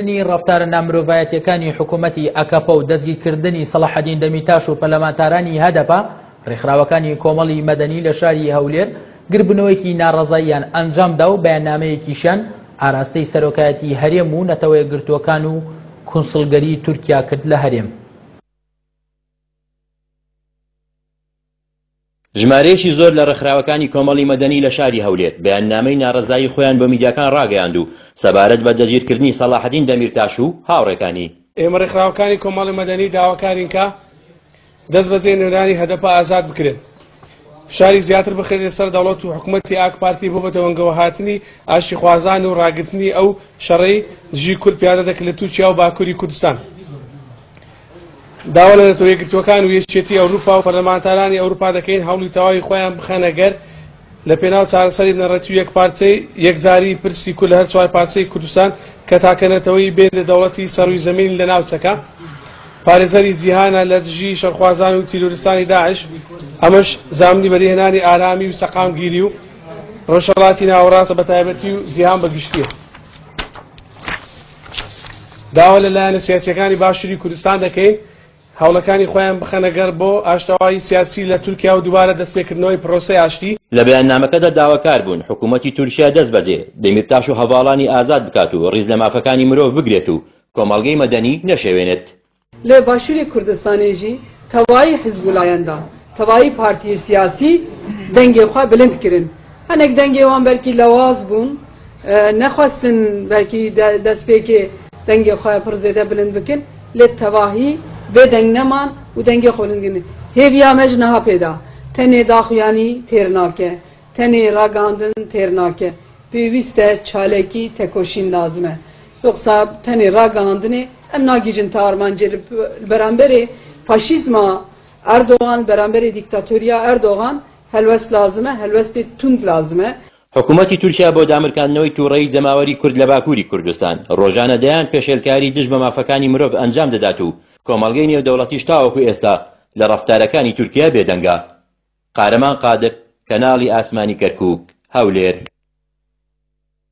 کردنی ڕەفتارە نامرۆڤایەتیەکانی حکوومەتی ئەکەپە و دەستگیرکردنی سەڵاحەدین دەمیتاش و پەلەمانتارانی هەدەپە، ڕێکخراوەکانی کۆمەڵی مەدەنی لە شاری هەولێر گردبوونەوەیەکی ناڕەزاییان ئەنجامدا و بەیاننامەیەکیشیان ئاراستەی سەرۆکایەتی هەرێم و نەتەوەیەکگرتووەکان و کونسڵگەری تورکیا کرد لە هەرێم. ژمارەیەکی زۆر لە ڕێکخراوەکانی کۆمەڵی مەدەنی لە شاری هەولێر، بەیاننامەی ناڕەزایی خۆیان بۆ میدیاکان ڕاگەیاند و سەبارەت بە دەستگیرکردنی سەڵاحەدین دەمیرتاش و هاوڕێکانی، ئێمە ڕێکخراوەکانی کۆمەڵی مەدەنی داواکارین کە دەستبەجێ نێرانی هەدەپە ئازاد بکرێن، فشاری زیاتر بخرێتە سەر دەوڵەت و حکومەتی ئاک پارتی بۆ بەدەوەنگەوەهاتنی ئاشتیخوازان و ڕاگرتنی ئەو شەڕەی دژی کورد پیادە دەکرێت لە تورکیا و باکوری کوردستان. داوا لە نەتەوە یەکگرتووەکان و یەکێتی ئەوروپا و پەرلەمانتارانی ئەوروپا دەکەین هەوڵی تەواوی خۆیان بخەنە گەر لە پێناو چارەسەری بنەڕەتی و یەکپارچەی یەکجاری پرسی کورد لە هەر چوار پارچەی کوردستان کە تاکە نەتەوەی بێ لە دەوڵەتی سەرووی زەمین لە ناوچەکە پارێزەری جیهانە لە دژی شەرخوازان و تیرۆریستانی داعش ئەمەش زامنی بەریهێنانی ئارامی و سەقامگیری و ڕۆژهەڵاتی ناوەڕاستە بە تایبەتی و جیهان بە گشتیە داوا لە لایەنە سیاسیەکانی باشووری کوردستان دەکەین هەوڵەکانی خۆیان بخەنەگەر بۆ ئاشتەوایی سیاسی لە تورکیا و دووارە دەستپێکردنەوەی پرۆسەی ئاشتی. لە بەیاننامەکەدا داواکار بوون حکوومەتی تورکیا دەست بەجێ دەمیرتاش و هەڤاڵانی ئازاد بکات و ڕیز لە مافەکانی مرۆڤ بگرێت و کۆمەڵگەی مەدەنی نەشێوێنێت. لە باشوری کوردستانیژی تەوایی حزبولایەن دا، تەوایی پارتی سیاسی دەنگێ خوا بلند کرن، هەنێک دەنگێ وان بەلکی لاواز بون، نەخواستن بەلکی دەسپێکێ دەنگێ خوا پڕ زێدە بلند بکن، لە تەواهی بێ دەنگ نەمان و دەنگێ خوا بلند کرن. هێڤیا مەژ نەها پێدا، تەنێ داخویانی تێر ناکە، تەنێ ڕاگەاندن تێر ناکێ پێویستە چاالکی تێکۆشین لازمە بۆ قسە تەنێ ڕاگەاندنێ ئەم ناگیجن تا ئەرمانجێ لە بەرامبەرێ فاشیزما ئەردۆان بەرامبەرێ دیکتاتۆریا ئەردۆغان هەلوەست لازمە هەلوەستێ توند لازمە. حکوومەتی تورکیا بۆ دامرکاندنەوەی تووڕەیی جەماوەری کورد لە باکووری کوردستان، ڕۆژانە دەیان پێشێلکاری دژ بە مافەکانی مرۆڤ ئەنجام دەدات و کۆمەڵگەی نێودەوڵەتیش تاوەکو ئێستا لە ڕەفتارەکانی تورکیا بێدەنگە. قارەمان قادر، کەناڵی ئاسمانی کەرکووک، هەولێر.